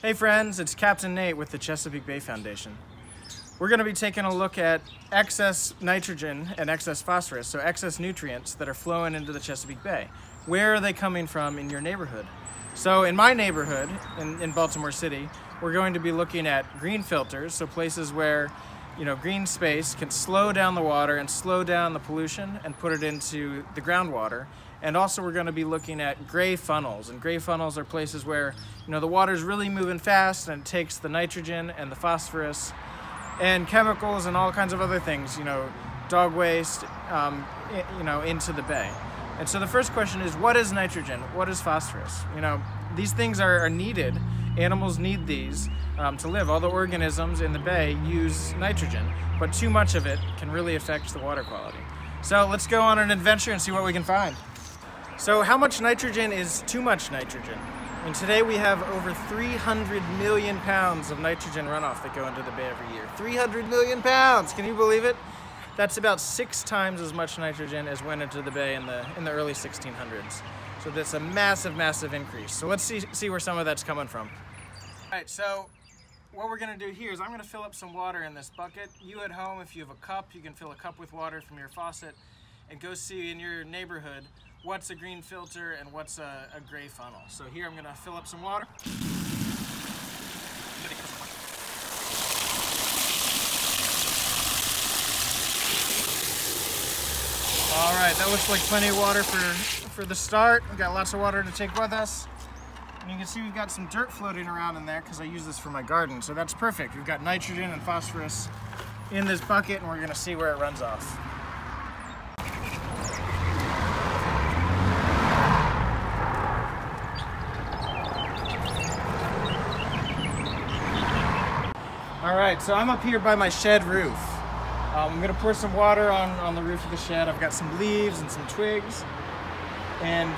Hey friends, it's Captain Nate with the Chesapeake Bay Foundation. We're going to be taking a look at excess nitrogen and excess phosphorus, so excess nutrients that are flowing into the Chesapeake Bay. Where are they coming from in your neighborhood? So in my neighborhood, in, in Baltimore City, we're going to be looking at green filters, so places where you know, green space can slow down the water and slow down the pollution and put it into the groundwater. And also we're going to be looking at gray funnels. And gray funnels are places where, you know, the water's really moving fast and it takes the nitrogen and the phosphorus and chemicals and all kinds of other things, you know, dog waste, um, you know, into the bay. And so the first question is, what is nitrogen? What is phosphorus? You know, these things are, are needed. Animals need these um, to live. All the organisms in the bay use nitrogen, but too much of it can really affect the water quality. So let's go on an adventure and see what we can find. So how much nitrogen is too much nitrogen? And today we have over 300 million pounds of nitrogen runoff that go into the bay every year. 300 million pounds, can you believe it? That's about six times as much nitrogen as went into the bay in the, in the early 1600s. So that's a massive, massive increase. So let's see, see where some of that's coming from. All right, so what we're gonna do here is I'm gonna fill up some water in this bucket. You at home, if you have a cup, you can fill a cup with water from your faucet and go see in your neighborhood what's a green filter and what's a, a gray funnel. So here I'm gonna fill up some water. All right, that looks like plenty of water for, for the start. We've got lots of water to take with us. And you can see we've got some dirt floating around in there because I use this for my garden. So that's perfect. We've got nitrogen and phosphorus in this bucket and we're gonna see where it runs off. All right, so I'm up here by my shed roof. Um, I'm gonna pour some water on, on the roof of the shed. I've got some leaves and some twigs. And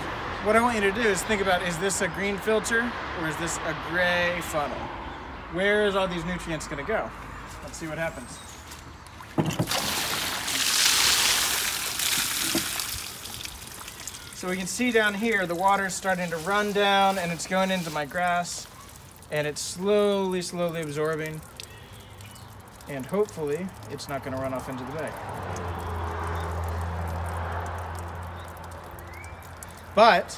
what I want you to do is think about, is this a green filter or is this a gray funnel? Where is all these nutrients gonna go? Let's see what happens. So we can see down here, the water's starting to run down and it's going into my grass and it's slowly, slowly absorbing and hopefully it's not going to run off into the bay. But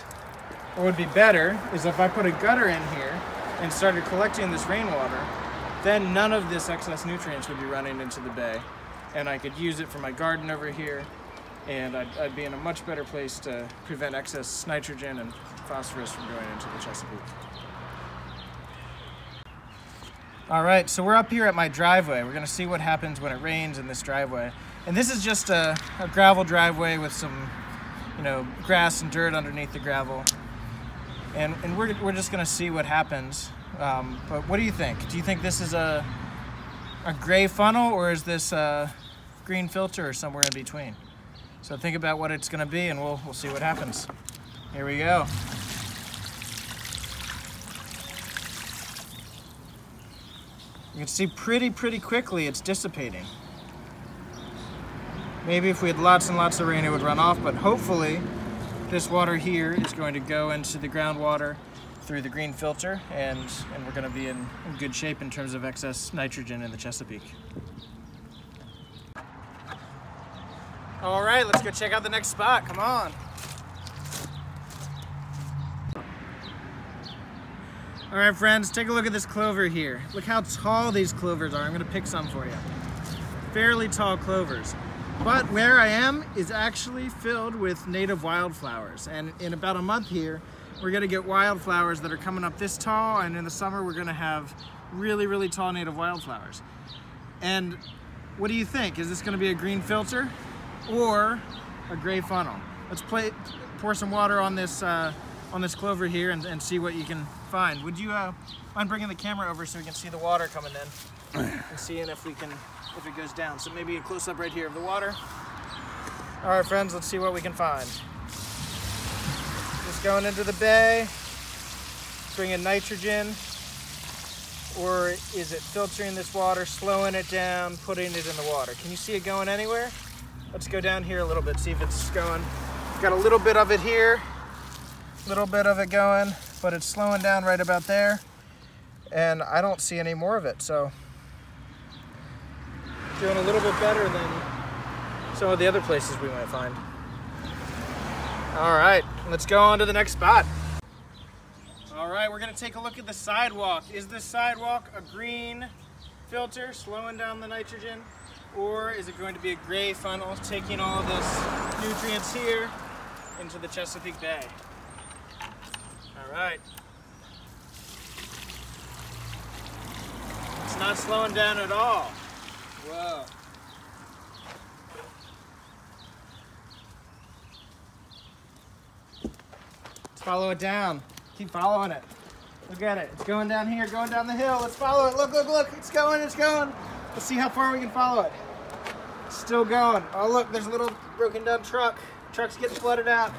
what would be better is if I put a gutter in here and started collecting this rainwater, then none of this excess nutrients would be running into the bay and I could use it for my garden over here and I'd, I'd be in a much better place to prevent excess nitrogen and phosphorus from going into the Chesapeake. All right, so we're up here at my driveway. We're gonna see what happens when it rains in this driveway. And this is just a, a, gravel driveway with some, you know, grass and dirt underneath the gravel. And, and we're, we're just gonna see what happens. Um, but what do you think? Do you think this is a, a gray funnel or is this a green filter or somewhere in between? So think about what it's gonna be and we'll, we'll see what happens. Here we go. You can see pretty, pretty quickly it's dissipating. Maybe if we had lots and lots of rain, it would run off, but hopefully this water here is going to go into the groundwater through the green filter, and, and we're going to be in, good shape in terms of excess nitrogen in the Chesapeake. All right, let's go check out the next spot. Come on. All right, friends, take a look at this clover here. Look how tall these clovers are. I'm gonna pick some for you. Fairly tall clovers. But where I am is actually filled with native wildflowers. And in about a month here, we're gonna get wildflowers that are coming up this tall, and in the summer we're gonna have really, really tall native wildflowers. And what do you think? Is this gonna be a green filter or a gray funnel? Let's play, pour some water on this, uh, on this clover here and, and see what you can find. Would you uh, mind bringing the camera over so we can see the water coming in and seeing if we can, if it goes down. So maybe a close up right here of the water. All right, friends, let's see what we can find. Just going into the bay, bringing nitrogen, or is it filtering this water, slowing it down, putting it in the water? Can you see it going anywhere? Let's go down here a little bit, see if it's going. Got a little bit of it here, a little bit of it going but it's slowing down right about there. and I don't see any more of it. So doing a little bit better than some of the other places we might find. All right, let's go on to the next spot. All right, we're gonna take a look at the sidewalk. Is this sidewalk a green filter slowing down the nitrogen? Or is it going to be a gray funnel taking all of this nutrients here into the Chesapeake Bay? All right. It's not slowing down at all. Whoa. Let's follow it down. Keep following it. Look at it. It's going down here, going down the hill. Let's follow it. Look, look, look. It's going, it's going. Let's see how far we can follow it. Still going. Oh, look, there's a little broken down truck. Truck's getting flooded out.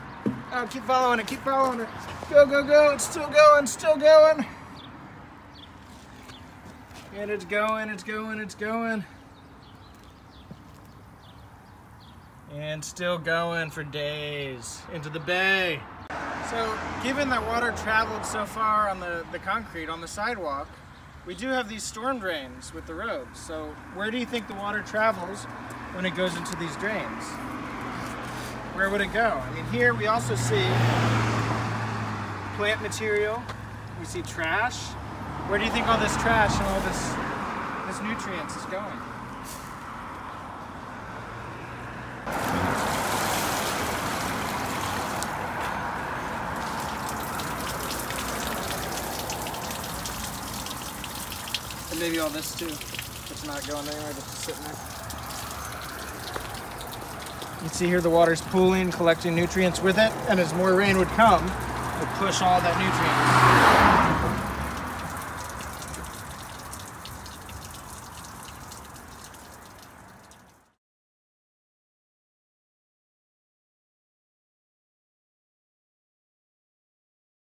Oh, keep following it, keep following it. Go, go, go. It's still going, still going. And it's going, it's going, it's going. And still going for days into the bay. So, given that water traveled so far on the, the concrete, on the sidewalk, we do have these storm drains with the roads. So, where do you think the water travels when it goes into these drains? Where would it go? I mean, here we also see plant material. We see trash. Where do you think all this trash and all this, this nutrients is going? And maybe all this too. It's not going anywhere, just sitting there. You see here the water's pooling, collecting nutrients with it, and as more rain would come, it would push all that nutrients